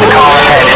Let's go!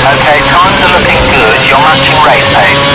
Okay, times are looking good. You're matching race pace.